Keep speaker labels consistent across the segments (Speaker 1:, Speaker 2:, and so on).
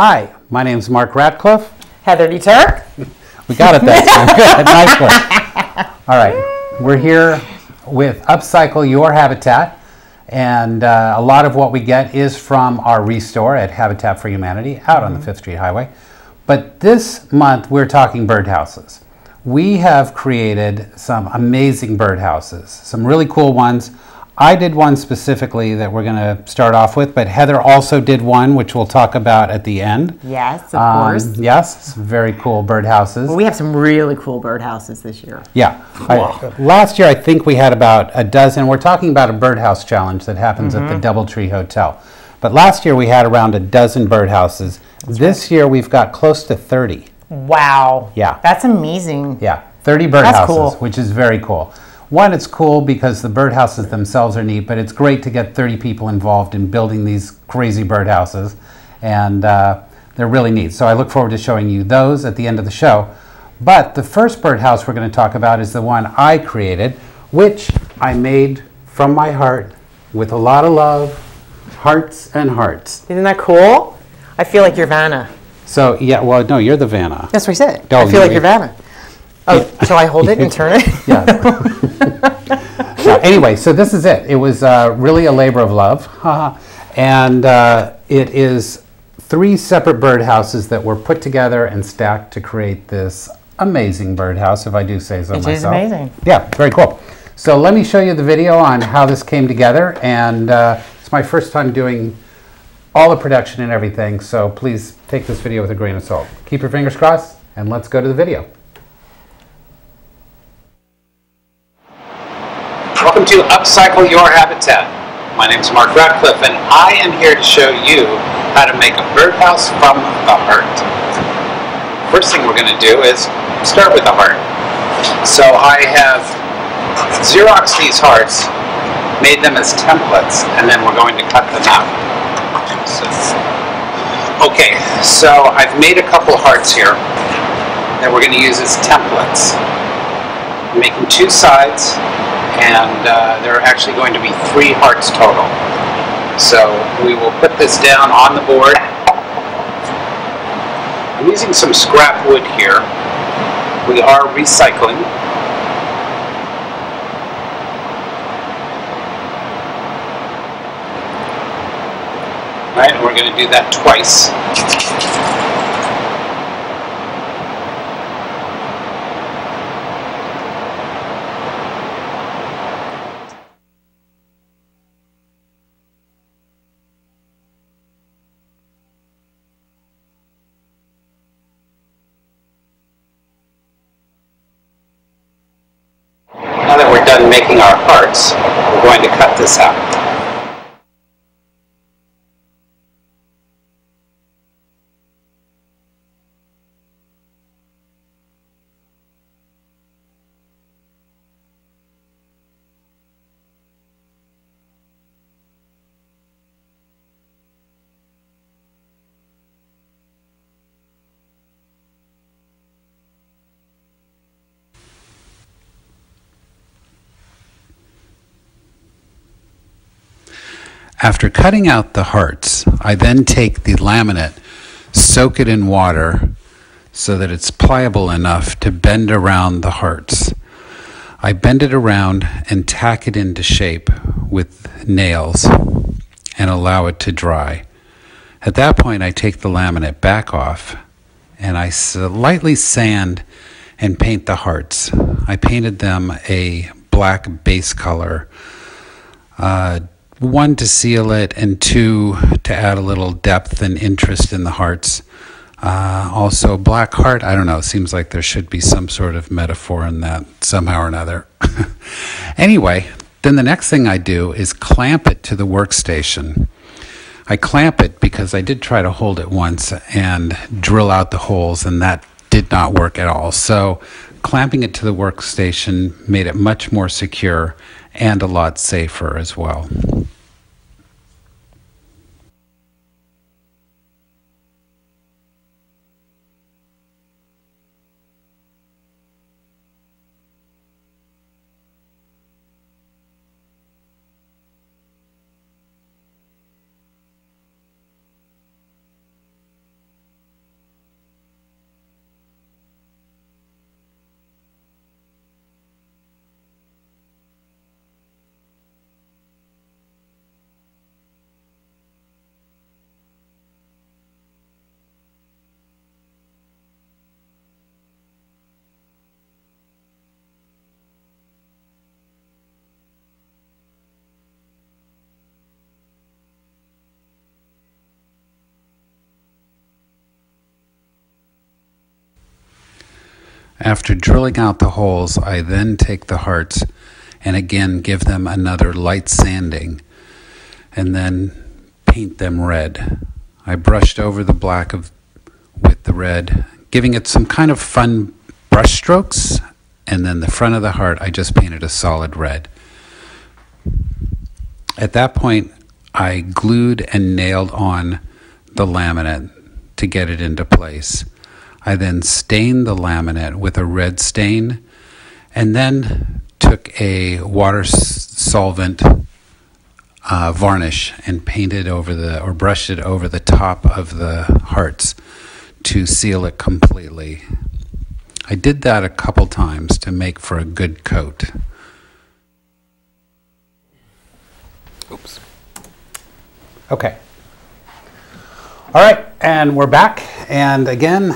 Speaker 1: Hi, my name is Mark Ratcliff.
Speaker 2: Heather D. Turk.
Speaker 1: We got it that time. Good, nice one. All right, we're here with Upcycle Your Habitat, and uh, a lot of what we get is from our restore at Habitat for Humanity out on the Fifth Street Highway. But this month we're talking birdhouses. We have created some amazing birdhouses, some really cool ones. I did one specifically that we're going to start off with, but Heather also did one, which we'll talk about at the end.
Speaker 2: Yes, of
Speaker 1: Um,
Speaker 2: course.
Speaker 1: Yes, very cool birdhouses.
Speaker 2: We have some really cool birdhouses this year.
Speaker 1: Yeah. I- last year, I think we had about a dozen. We're talking about a birdhouse challenge that happens at
Speaker 2: Mm-hmm.
Speaker 1: the Doubletree Hotel. But last year, we had around a dozen birdhouses. this year, we've got close to 30.
Speaker 2: Wow.
Speaker 1: Yeah.
Speaker 2: That's amazing.
Speaker 1: Yeah, 30 birdhouses,
Speaker 2: cool.
Speaker 1: which is very cool. One, it's cool because the birdhouses themselves are neat, but it's great to get 30 people involved in building these crazy birdhouses, and uh, they're really neat. So I look forward to showing you those at the end of the show. But the first birdhouse we're going to talk about is the one I created, which I made from my heart with a lot of love, hearts and hearts.
Speaker 2: Isn't that cool? I feel like you're Vanna.
Speaker 1: So, yeah, well, no, you're the Vanna.
Speaker 2: That's what I said.
Speaker 1: Oh,
Speaker 2: I feel
Speaker 1: you-
Speaker 2: like you're Vanna. Oh, shall I hold it and turn it?
Speaker 1: Yeah. So anyway, so this is it. It was uh, really a labor of love, and uh, it is three separate birdhouses that were put together and stacked to create this amazing birdhouse, if I do say so
Speaker 2: It is
Speaker 1: myself.
Speaker 2: amazing.
Speaker 1: Yeah, very cool. So let me show you the video on how this came together, and uh, it's my first time doing all the production and everything. So please take this video with a grain of salt. Keep your fingers crossed, and let's go to the video. To Upcycle Your Habitat. My name is Mark Ratcliff, and I am here to show you how to make a birdhouse from the heart. First thing we're going to do is start with the heart. So I have Xerox these hearts, made them as templates, and then we're going to cut them out. Okay, so I've made a couple hearts here that we're going to use as templates. I'm making two sides, and uh, there are actually going to be three hearts total. So we will put this down on the board. I'm using some scrap wood here. We are recycling. Right, and we're going to do that twice. Now that we're done hearts, we're going to cut this out. After cutting out the hearts, I then take the laminate, soak it in water so that it's pliable enough to bend around the hearts. I bend it around and tack it into shape with nails and allow it to dry. At that point, I take the laminate back off and I slightly sand and paint the hearts. I painted them a black base color uh, one to seal it, and two to add a little depth and interest in the hearts. Uh, also, black heart, I don't know, it seems like there should be some sort of metaphor in that somehow or another. anyway, then the next thing I do is clamp it to the workstation. I clamp it because I did try to hold it once and drill out the holes, and that did not work at all. So, clamping it to the workstation made it much more secure and a lot safer as well. After drilling out the holes, I then take the hearts and again give them another light sanding and then paint them red. I brushed over the black of, with the red, giving it some kind of fun brush strokes, and then the front of the heart I just painted a solid red. At that point, I glued and nailed on the laminate to get it into place. I then stained the laminate with a red stain and then took a water solvent uh, varnish and painted over the or brushed it over the top of the hearts to seal it completely. I did that a couple times to make for a good coat. Oops. Okay. All right, and we're back. And again,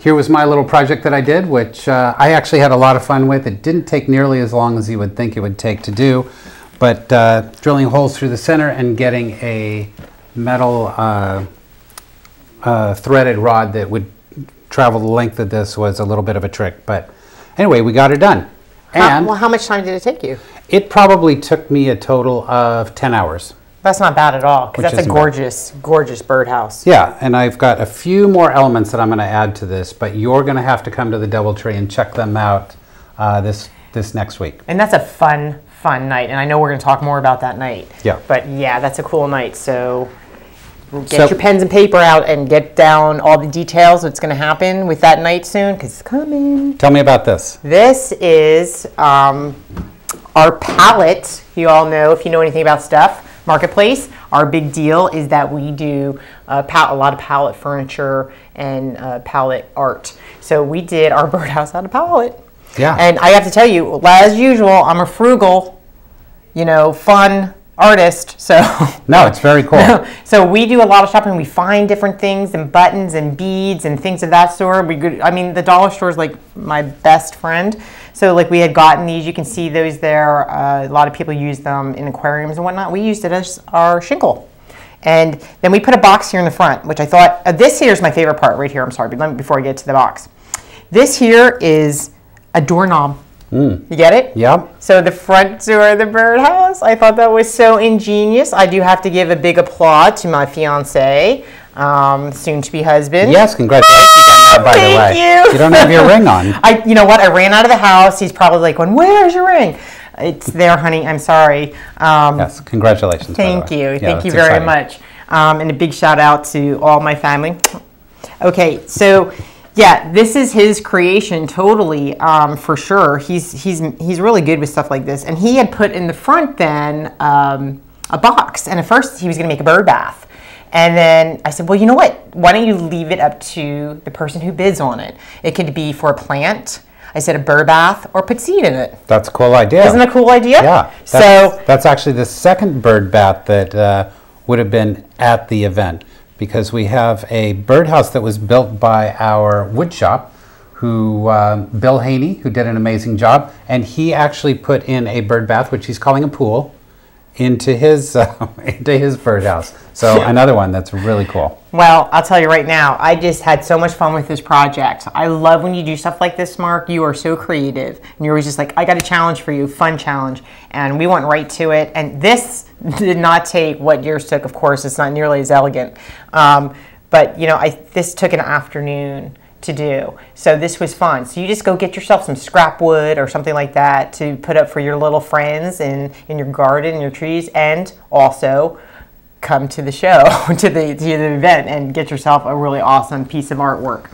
Speaker 1: here was my little project that I did, which uh, I actually had a lot of fun with. It didn't take nearly as long as you would think it would take to do, but uh, drilling holes through the center and getting a metal uh, uh threaded rod that would travel the length of this was a little bit of a trick. But anyway, we got it done.
Speaker 2: And how, well, how much time did it take you?
Speaker 1: It probably took me a total of 10 hours.
Speaker 2: That's not bad at all because that's a gorgeous, bad. gorgeous birdhouse.
Speaker 1: Yeah, and I've got a few more elements that I'm going to add to this, but you're going to have to come to the DoubleTree and check them out uh, this this next week.
Speaker 2: And that's a fun, fun night, and I know we're going to talk more about that night.
Speaker 1: Yeah.
Speaker 2: But yeah, that's a cool night. So get so, your pens and paper out and get down all the details. What's going to happen with that night soon because it's coming.
Speaker 1: Tell me about this.
Speaker 2: This is um, our palette. You all know if you know anything about stuff marketplace. Our big deal is that we do uh, a lot of pallet furniture and uh, pallet art. So we did our birdhouse out of pallet.
Speaker 1: Yeah.
Speaker 2: And I have to tell you, as usual, I'm a frugal, you know, fun artist. So
Speaker 1: no, it's very cool.
Speaker 2: so we do a lot of shopping. We find different things and buttons and beads and things of that sort. We good. I mean, the dollar store is like my best friend. So like we had gotten these. You can see those there. Uh, a lot of people use them in aquariums and whatnot. We used it as our shingle. And then we put a box here in the front, which I thought, uh, this here is my favorite part right here. I'm sorry, but let me, before I get to the box. This here is a doorknob Mm. You get it?
Speaker 1: Yep.
Speaker 2: So the front door of the birdhouse, I thought that was so ingenious. I do have to give a big applause to my fiance, um, soon-to-be husband.
Speaker 1: Yes, congratulations by
Speaker 2: Thank
Speaker 1: the way.
Speaker 2: you.
Speaker 1: You don't have your ring on.
Speaker 2: I, you know what? I ran out of the house. He's probably like, "When? Where's your ring?" It's there, honey. I'm sorry.
Speaker 1: Um, yes, congratulations.
Speaker 2: Thank you. Yeah, thank you very exciting. much. Um, and a big shout out to all my family. Okay, so yeah, this is his creation totally um, for sure. He's he's he's really good with stuff like this, and he had put in the front then um, a box, and at first he was going to make a bird bath. And then I said, well, you know what? Why don't you leave it up to the person who bids on it? It could be for a plant. I said a bird bath or put seed in it.
Speaker 1: That's a cool idea.
Speaker 2: Isn't it a cool idea?
Speaker 1: Yeah. That's, so that's actually the second bird bath that uh, would have been at the event because we have a birdhouse that was built by our woodshop, who uh, Bill Haney, who did an amazing job, and he actually put in a bird bath, which he's calling a pool, into his uh, into his birdhouse. So another one that's really cool.
Speaker 2: Well, I'll tell you right now, I just had so much fun with this project. I love when you do stuff like this, Mark. You are so creative, and you're always just like, I got a challenge for you, fun challenge, and we went right to it. And this did not take what yours took. Of course, it's not nearly as elegant, um, but you know, I this took an afternoon to do. So this was fun. So you just go get yourself some scrap wood or something like that to put up for your little friends in, in your garden your trees and also come to the show, to the, to the event and get yourself a really awesome piece of artwork.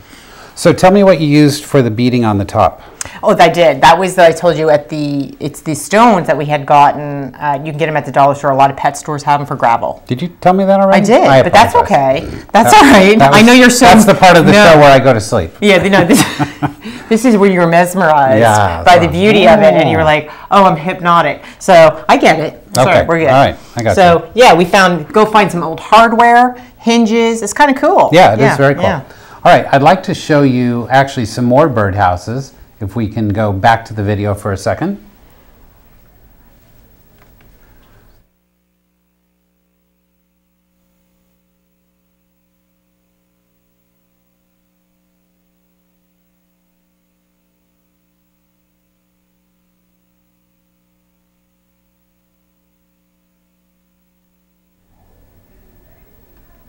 Speaker 1: So tell me what you used for the beading on the top.
Speaker 2: Oh, I did. That was that I told you at the. It's the stones that we had gotten. Uh, you can get them at the dollar store. A lot of pet stores have them for gravel.
Speaker 1: Did you tell me that already?
Speaker 2: I did, I but that's okay. That's that, all right. That was, I know you're so.
Speaker 1: That's the part of the no. show where I go to sleep.
Speaker 2: Yeah, you know this. this is where you were mesmerized yeah, by so, the beauty of it, and you were like, "Oh, I'm hypnotic." So I get it.
Speaker 1: Okay,
Speaker 2: we're good.
Speaker 1: All right, I got it.
Speaker 2: so, you. yeah, we found. Go find some old hardware, hinges. It's kind of cool.
Speaker 1: Yeah, it yeah, is very cool. All right, I'd like to show you actually some more birdhouses. If we can go back to the video for a second.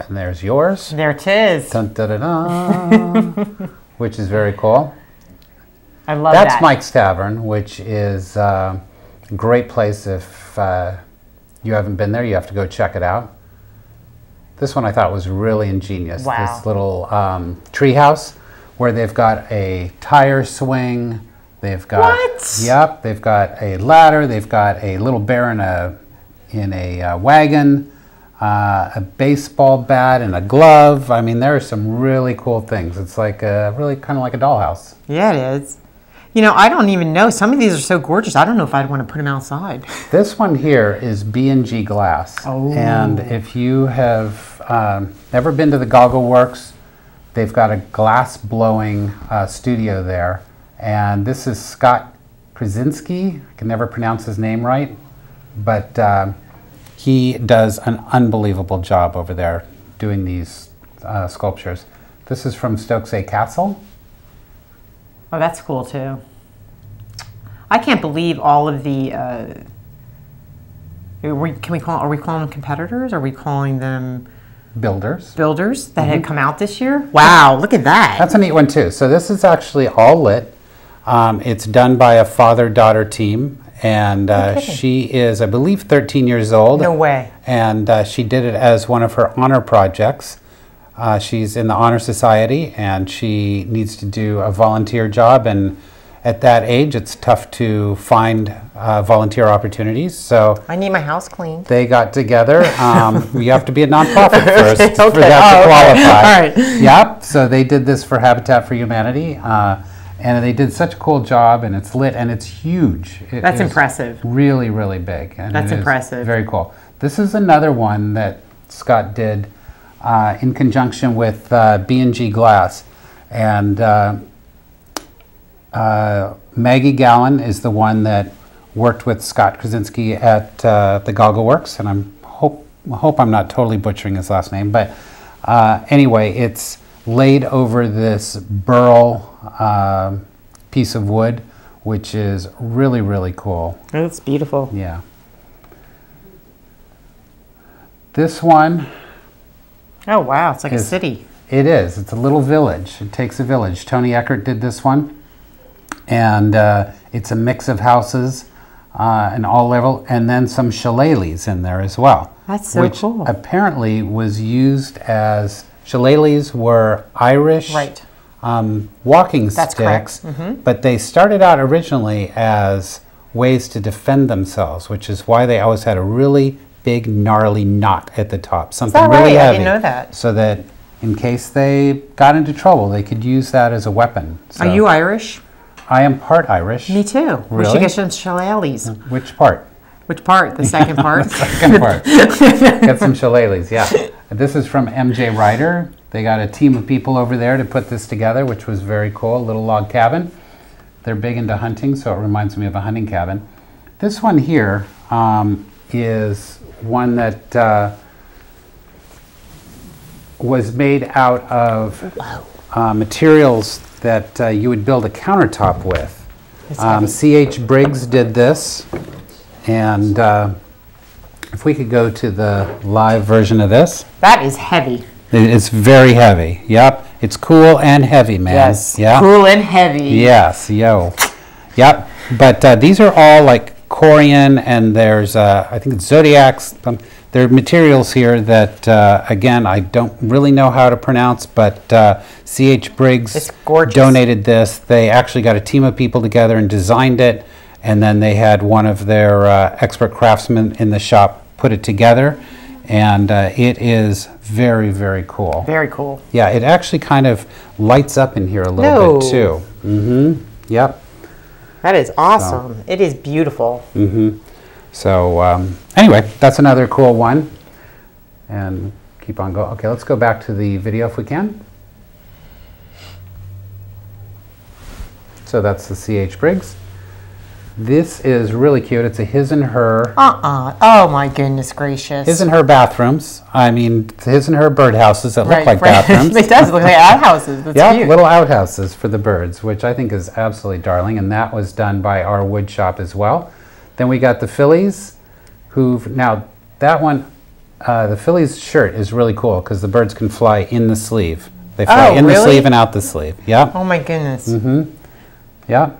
Speaker 1: And there's yours.
Speaker 2: There it is.
Speaker 1: Dun, da, da, da, which is very cool.
Speaker 2: I love that.
Speaker 1: That's
Speaker 2: that.
Speaker 1: Mike's Tavern, which is uh, a great place if uh, you haven't been there. You have to go check it out. This one I thought was really ingenious.
Speaker 2: Wow.
Speaker 1: This little um, tree house where they've got a tire swing. They've got
Speaker 2: What?
Speaker 1: Yep. They've got a ladder. They've got a little bear in a in a uh, wagon. Uh, a baseball bat and a glove. I mean, there are some really cool things. It's like a, really kind of like a dollhouse.
Speaker 2: Yeah, it is. You know, I don't even know. Some of these are so gorgeous. I don't know if I'd want to put them outside.
Speaker 1: This one here is B&G Glass.
Speaker 2: Oh.
Speaker 1: And if you have um, never been to the Goggle Works, they've got a glass blowing uh, studio there. And this is Scott Krasinski. I can never pronounce his name right. But uh, he does an unbelievable job over there doing these uh, sculptures. This is from Stokesay Castle.
Speaker 2: Oh, that's cool too. I can't believe all of the. Uh, are we, can we call? Are we calling them competitors? Are we calling them
Speaker 1: Builders.
Speaker 2: builders that had come out this year? Wow, look at that.
Speaker 1: That's a neat one too. So this is actually all lit. Um, it's done by a father-daughter team, and uh, she is, I believe, 13 years old.
Speaker 2: no way.
Speaker 1: And uh, she did it as one of her honor projects. Uh, she's in the honor society, and she needs to do a volunteer job. And at that age, it's tough to find uh, volunteer opportunities. So
Speaker 2: I need my house cleaned.
Speaker 1: they got together. Um, you have to be a nonprofit first for
Speaker 2: okay.
Speaker 1: that
Speaker 2: Oh,
Speaker 1: to
Speaker 2: okay.
Speaker 1: qualify.
Speaker 2: All right.
Speaker 1: Yep. So they did this for Habitat for Humanity, uh, and they did such a cool job. And it's lit and it's huge. It
Speaker 2: That's impressive.
Speaker 1: Really, really big. And
Speaker 2: That's impressive.
Speaker 1: Very cool. This is another one that Scott did uh, in conjunction with uh, B&G Glass, and. Uh, uh, Maggie Gallen is the one that worked with Scott Krasinski at uh, the Goggle Works, and I'm hope hope I'm not totally butchering his last name, but uh, anyway, it's laid over this burl um piece of wood, which is really really cool.
Speaker 2: That's beautiful.
Speaker 1: Yeah. This one
Speaker 2: Oh wow, it's like a city.
Speaker 1: It is. It's a little village. It takes a village. Tony Eckert did this one, and uh, it's a mix of houses, uh, and all level, and then some shillelaghs in there as well.
Speaker 2: That's so
Speaker 1: which
Speaker 2: cool.
Speaker 1: apparently was used as shillelaghs were Irish
Speaker 2: Right.
Speaker 1: um, walking
Speaker 2: That's
Speaker 1: sticks.
Speaker 2: Mm-hmm.
Speaker 1: but they started out originally as ways to defend themselves, which is why they always had a really big gnarly knot at the top, something really
Speaker 2: right? I
Speaker 1: heavy,
Speaker 2: didn't know that.
Speaker 1: so that in case they got into trouble, they could use that as a weapon.
Speaker 2: Are you Irish?
Speaker 1: I am part Irish.
Speaker 2: Me too. We should get some shillelaghs.
Speaker 1: Which part?
Speaker 2: Which part? The second part?
Speaker 1: Second part. Get some shillelaghs, yeah. This is from MJ Reider. They got a team of people over there to put this together, which was very cool. A little log cabin. They're big into hunting, so it reminds me of a hunting cabin. This one here um, is one that uh, was made out of uh, materials that uh, you would build a countertop with. Um. C.H. Briggs did this, and uh, if we could go to the live version of this,
Speaker 2: that is heavy.
Speaker 1: it's very heavy. Yep, it's cool and heavy, man.
Speaker 2: Yes.
Speaker 1: Yeah.
Speaker 2: Cool and heavy.
Speaker 1: Yes. Yo. Yep. But uh, these are all like Corian, and there's uh, I think it's Zodiacs. Um, there are materials here that uh, again I don't really know how to pronounce, but uh, C.H. Briggs donated this. They actually got a team of people together and designed it, and then they had one of their uh, expert craftsmen in the shop put it together, and uh, it is very very cool.
Speaker 2: Very cool.
Speaker 1: Yeah, it actually kind of lights up in here a little
Speaker 2: No.
Speaker 1: bit too. Mm-hmm. Yep.
Speaker 2: That is awesome. It is beautiful.
Speaker 1: Mm-hmm. So um, anyway, that's another cool one. And keep on going. Okay, let's go back to the video if we can. So that's the C.H. Briggs. This is really cute. It's a his and her.
Speaker 2: Uh-uh. Oh my goodness gracious.
Speaker 1: His and her bathrooms. I mean, his and her birdhouses that look like bathrooms.
Speaker 2: it does look like outhouses. That's
Speaker 1: Yeah,
Speaker 2: cute.
Speaker 1: little outhouses for the birds, which I think is absolutely darling, and that was done by our wood shop as well. Then we got the Phillies, who've now that one uh, the Phillies shirt is really cool because the birds can fly in the sleeve. They fly
Speaker 2: Oh,
Speaker 1: in the sleeve and out the sleeve. Yeah,
Speaker 2: Oh my goodness.
Speaker 1: Mm-hmm. yeah.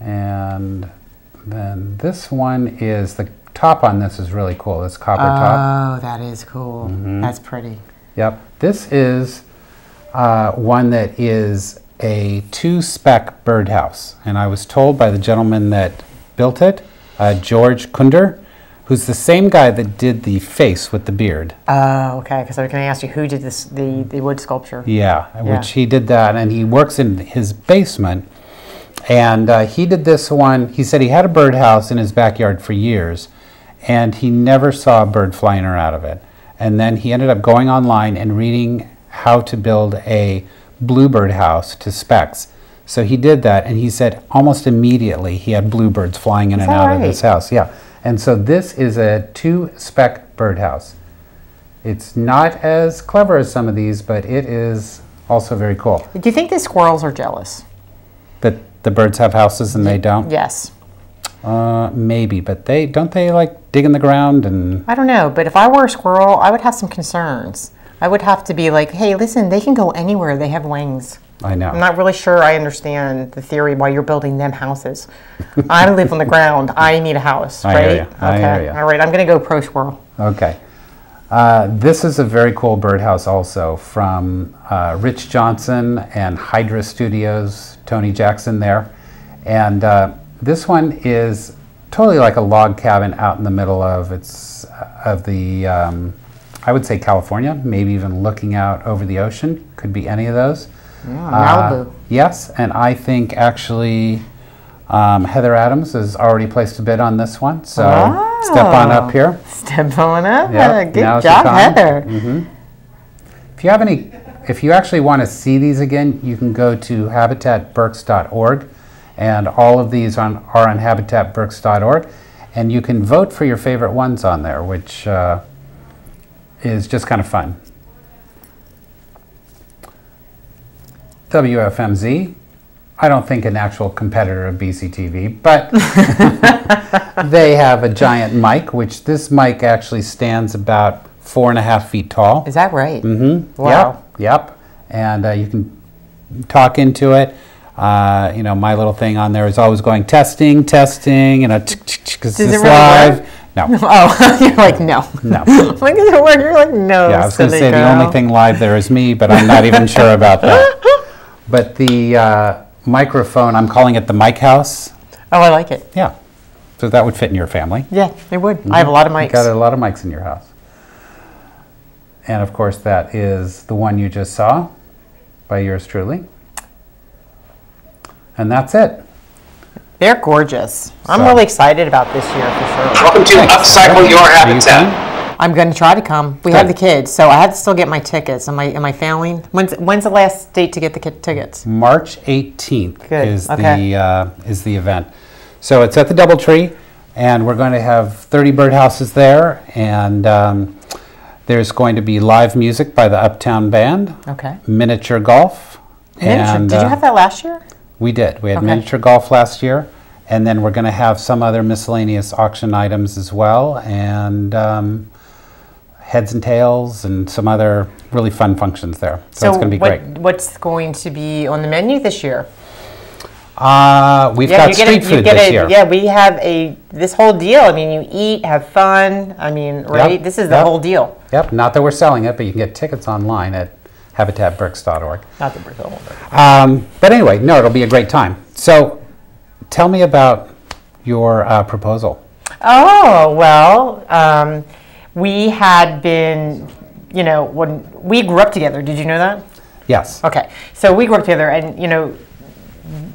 Speaker 1: And then this one is the top on this is really cool. This copper top.
Speaker 2: Oh, that is cool.
Speaker 1: Mm-hmm.
Speaker 2: That's pretty.
Speaker 1: Yep. This is uh, one that is a two spec birdhouse. And I was told by the gentleman that built it, uh, George Kunder, who's the same guy that did the face with the beard.
Speaker 2: Oh, okay. Because I was going to ask you who did this the, the wood sculpture.
Speaker 1: Yeah,
Speaker 2: Yeah.
Speaker 1: which he did that, and he works in his basement. And uh, he did this one. He said he had a birdhouse in his backyard for years, and he never saw a bird fly in or out of it. And then he ended up going online and reading how to build a bluebird house to specs. So he did that, and he said almost immediately he had bluebirds flying in
Speaker 2: Is
Speaker 1: and out of his house. Yeah, and so this is a two spec birdhouse. It's not as clever as some of these, but it is also very cool.
Speaker 2: Do you think the squirrels are jealous?
Speaker 1: That the birds have houses and they don't?
Speaker 2: Yes.
Speaker 1: Uh, maybe, but they don't they like dig in the ground and
Speaker 2: I don't know, but if I were a squirrel, I would have some concerns. I would have to be like, hey, listen, they can go anywhere. They have wings.
Speaker 1: I know.
Speaker 2: I'm not really sure I understand the theory why you're building them houses. I live on the ground. I need a house,
Speaker 1: I
Speaker 2: right?
Speaker 1: hear ya. I
Speaker 2: okay. All right. I'm going to go pro squirrel.
Speaker 1: Okay. Uh, this is a very cool birdhouse also from uh, Rich Johnson and Hydra Studios, Tony Jackson there. And uh, this one is totally like a log cabin out in the middle of it's uh, of the um, I would say California, maybe even looking out over the ocean. Could be any of those.
Speaker 2: Yeah, Malibu.
Speaker 1: Uh, yes, and I think actually um, Heather Adams has already placed a bid on this one. So step on up here.
Speaker 2: Step on up.
Speaker 1: Yep,
Speaker 2: Good
Speaker 1: now's
Speaker 2: job. Heather.
Speaker 1: If you have any, if you actually want to see these again, you can go to habitatberks.org, and all of these on, are on habitatberks.org, and you can vote for your favorite ones on there, which uh, is just kind of fun. WFMZ, I don't think an actual competitor of BCTV, but they have a giant mic, which this mic actually stands about four and a half feet tall.
Speaker 2: Is that right?
Speaker 1: Mm-hmm.
Speaker 2: Wow.
Speaker 1: Yep. Yep. And uh, you can talk into it. Uh, you know, my little thing on there is always going testing, testing. You know, because it's live.
Speaker 2: work?
Speaker 1: No.
Speaker 2: Oh, you're like, no.
Speaker 1: No.
Speaker 2: Like, does it work? You're like, no.
Speaker 1: Yeah, I was going to say the only thing live there is me, but I'm not even sure about that. But the uh, microphone, I'm calling it the mic house.
Speaker 2: Oh, I like it.
Speaker 1: Yeah. So that would fit in your family.
Speaker 2: Yeah, it would. Mm-hmm. I have a lot of
Speaker 1: You've
Speaker 2: mics.
Speaker 1: got a lot of mics in your house. And of course, that is the one you just saw by yours truly. And that's it.
Speaker 2: They're gorgeous. I'm
Speaker 1: So-
Speaker 2: really excited about this year for sure.
Speaker 3: Welcome to Upcycle Your
Speaker 1: Are you
Speaker 3: Habitat.
Speaker 1: coming?
Speaker 2: I'm going to try to come. We have the kids, so I have to still get my tickets. Am I am I failing? When's when's the last date to get the kid tickets?
Speaker 1: March 18th
Speaker 2: Good,
Speaker 1: is
Speaker 2: okay.
Speaker 1: the uh, is the event. So it's at the DoubleTree, and we're going to have 30 birdhouses there, and um, there's going to be live music by the Uptown Band,
Speaker 2: Okay.
Speaker 1: miniature golf.
Speaker 2: Miniature.
Speaker 1: and,
Speaker 2: Did you
Speaker 1: uh,
Speaker 2: have that last year?
Speaker 1: We did. We had
Speaker 2: Okay.
Speaker 1: miniature golf last year, and then we're going to have some other miscellaneous auction items as well, and um, heads and tails, and some other really fun functions there. So, it's going to be
Speaker 2: what,
Speaker 1: great.
Speaker 2: What's going to be on the menu this year?
Speaker 1: Uh, we've got
Speaker 2: you get
Speaker 1: street
Speaker 2: a,
Speaker 1: food this
Speaker 2: a,
Speaker 1: year.
Speaker 2: Yeah, we have a this whole deal. I mean, you eat, have fun. I mean, right? This is the
Speaker 1: Yep.
Speaker 2: whole deal.
Speaker 1: Yep. Not that we're selling it, but you can get tickets online at habitatberks.org.
Speaker 2: Not the but-
Speaker 1: Um, but anyway, no, it'll be a great time. So, tell me about your uh, proposal.
Speaker 2: Oh well, um, we had been, you know, when we grew up together. Did you know that?
Speaker 1: Yes.
Speaker 2: Okay, so we grew up together, and you know,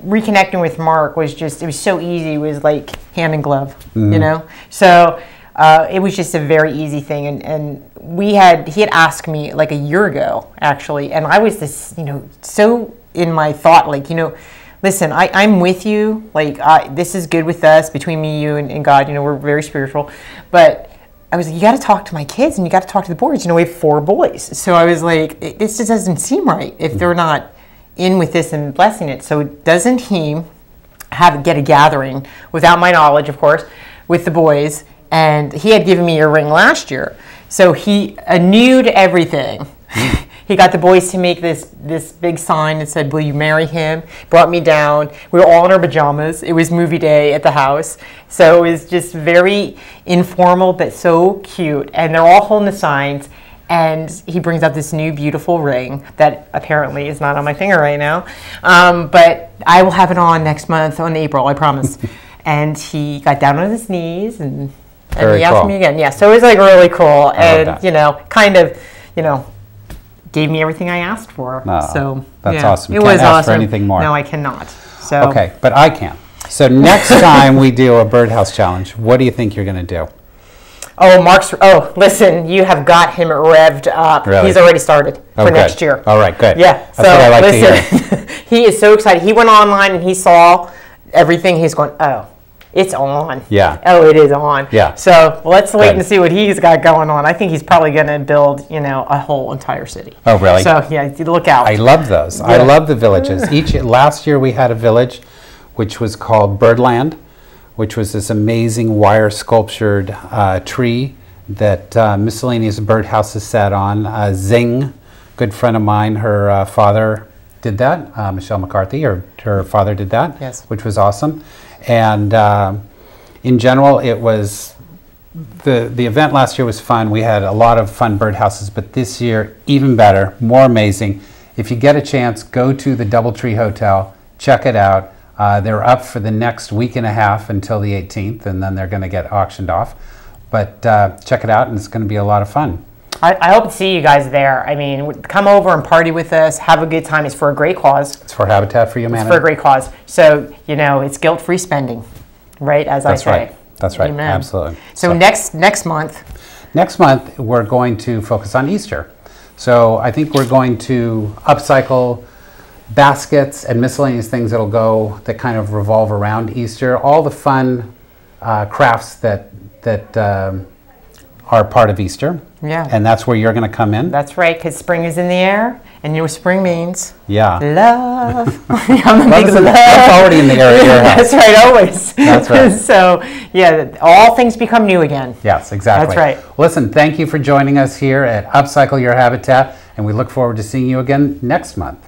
Speaker 2: reconnecting with Mark was just it was so easy. It was like hand in glove, you know. So uh, it was just a very easy thing, and and we had he had asked me like a year ago actually, and I was this you know so in my thought like you know. Listen, I, I'm with you. Like, I, this is good with us between me, you, and, and God. You know, we're very spiritual. But I was like, you got to talk to my kids and you got to talk to the boys. You know, we have four boys. So I was like, this just doesn't seem right if they're mm-hmm. not in with this and blessing it. So doesn't he have get a gathering without my knowledge, of course, with the boys and he had given me a ring last year. So he renewed everything. he got the boys to make this this big sign that said, "Will you marry him?" Brought me down. We were all in our pajamas. It was movie day at the house, so it was just very informal but so cute. And they're all holding the signs. And he brings out this new beautiful ring that apparently is not on my finger right now, um, but I will have it on next month on April. I promise. and he got down on his knees and. And
Speaker 1: Very
Speaker 2: he asked
Speaker 1: cool.
Speaker 2: me again. Yeah, so it was like really cool, and you know, kind of, you know, gave me everything I asked for.
Speaker 1: Oh,
Speaker 2: so
Speaker 1: that's
Speaker 2: yeah,
Speaker 1: awesome.
Speaker 2: It was
Speaker 1: ask for
Speaker 2: awesome.
Speaker 1: anything more.
Speaker 2: No, I cannot. So
Speaker 1: Okay, but I can. So next time we do a birdhouse challenge, what do you think you're going to do?
Speaker 2: Oh, Mark's. Oh, listen, you have got him revved up.
Speaker 1: Really?
Speaker 2: He's already started
Speaker 1: Oh,
Speaker 2: for
Speaker 1: good.
Speaker 2: next year.
Speaker 1: All right, good.
Speaker 2: Yeah.
Speaker 1: That's
Speaker 2: so
Speaker 1: what I like
Speaker 2: listen, he is so excited. He went online and he saw everything. He's going, oh, it's on.
Speaker 1: Yeah.
Speaker 2: Oh, it is on.
Speaker 1: Yeah.
Speaker 2: So let's wait
Speaker 1: Good.
Speaker 2: and see what he's got going on. I think he's probably going to build, you know, a whole entire city.
Speaker 1: Oh, really?
Speaker 2: So yeah, look out.
Speaker 1: I love those. I love the villages. Each last year we had a village which was called Birdland, which was this amazing wire sculptured uh, tree that uh, miscellaneous birdhouses sat on. Uh, Zing, good friend of mine, her uh, father did that. Uh, Michelle McCarthy, her her father did that.
Speaker 2: Yes.
Speaker 1: which was awesome. And uh, in general, it was the the event last year was fun. We had a lot of fun birdhouses, but this year even better, more amazing. If you get a chance, go to the DoubleTree Hotel, check it out. Uh, they're up for the next week and a half until the 18th, and then they're going to get auctioned off. But uh, check it out, and it's going to be a lot of fun.
Speaker 2: I, I hope to see you guys there. I mean, come over and party with us. Have a good time. It's for a great cause.
Speaker 1: It's for Habitat for Humanity.
Speaker 2: It's for a great cause. So, you know, it's guilt-free spending, right? As
Speaker 1: That's
Speaker 2: I say.
Speaker 1: right. That's right.
Speaker 2: Amen.
Speaker 1: Absolutely.
Speaker 2: So,
Speaker 1: So-
Speaker 2: next next month,
Speaker 1: Next month, we're going to focus on Easter. So I think we're going to upcycle baskets and miscellaneous things that'll go that kind of revolve around Easter. All the fun uh, crafts that that um, are part of Easter.
Speaker 2: Yeah.
Speaker 1: And that's where you're going to come in.
Speaker 2: that's right, because spring is in the air, and you know what spring means?
Speaker 1: yeah.
Speaker 2: Love. I'm a
Speaker 1: Love
Speaker 2: big love.
Speaker 1: that's already in the air your.
Speaker 2: That's right, always.
Speaker 1: That's right.
Speaker 2: so, yeah, all things become new again.
Speaker 1: Yes, exactly.
Speaker 2: That's right.
Speaker 1: Listen, thank you for joining us here at Upcycle Your Habitat, and we look forward to seeing you again next month.